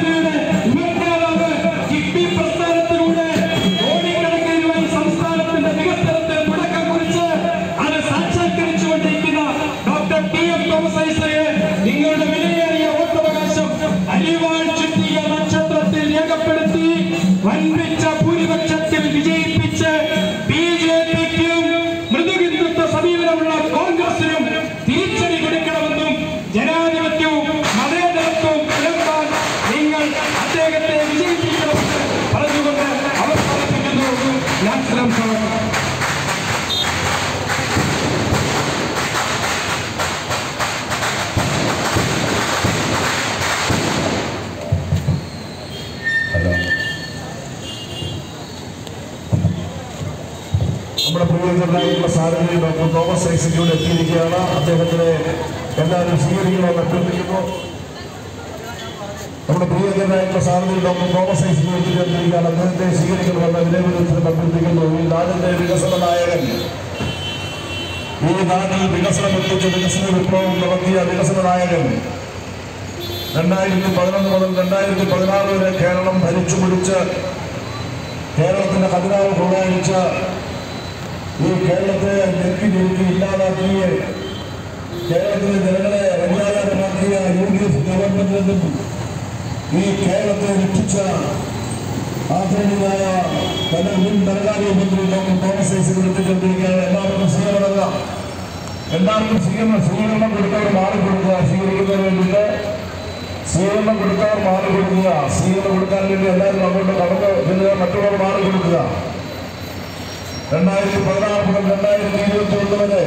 Consider maximum shot. നമ്മുടെ പ്രിയങ്കരനായിട്ടുള്ള സാരഥി doctor Thomas ഐസിജിയുടെ എത്തിയിരിക്കുകയാണ് അദ്ദേഹത്തിനെ എല്ലാവരും സ്വീകരിക്കണമെന്ന് അഭ്യർത്ഥിക്കുന്നു നമ്മുടെ പ്രിയതരായിട്ടുള്ള സാരഥി ഡോക്ടർ തോമസ് ഐസ് എത്തിയിരിക്കുകയാണ് അദ്ദേഹത്തെ സ്വീകരിക്കണമെന്ന് വിലയിരുത്തൽ അഭ്യർത്ഥിക്കുന്നു. ഈ നാടിന്റെ വികസന നായകൻ. ഈ നാട്ടിൽ വികസനം എത്തിച്ച് വികസന വിപ്ലവം നടത്തിയ വികസന നായകൻ. രണ്ടായിരത്തി പതിനൊന്ന് മുതൽ രണ്ടായിരത്തി പതിനാറ് വരെ കേരളം ഭരിച്ചു പിടിച്ച് കേരളത്തിന്റെ കതിരാവ് കൊള്ളയടിച്ച ഈ കേരളത്തെ ഞെക്കി ഞെക്കി ഇല്ലാതാക്കിയ കേരളത്തിലെ ജനങ്ങളെ വന്യാകാരമാക്കിയ യു ഡി എഫ് ഗവൺമെന്റിൽ നിന്നും ഈ കേരളത്തെ രക്ഷിച്ച ആദരണീയനായ തന്നെ മുൻ ധനകാര്യ മന്ത്രി ഡോക്ടർ തോമസ് ഐസക് എത്തിച്ചേർന്നിരിക്കുകയാണ് എല്ലാവർക്കും സ്വീകരണം നൽകാം എല്ലാവർക്കും സ്വീകരണം സ്വീകരണം കൊടുത്തവർ മാറി കൊടുക്കുക. സ്വീകരിക്കുന്നതിന് വേണ്ടിയിട്ട് സ്വീകരണം കൊടുത്തവർ മാറി കൊടുക്കുക. സ്വീകരണം കൊടുക്കാൻ വേണ്ടി എല്ലാവരും അങ്ങോട്ട് കടന്ന് ചെല്ലുക മറ്റുള്ളവർ മാറി കൊടുക്കുക. രണ്ടായിരത്തി പതിനാറ് മുതൽ രണ്ടായിരത്തി ഇരുപത്തി ഒന്ന് വരെ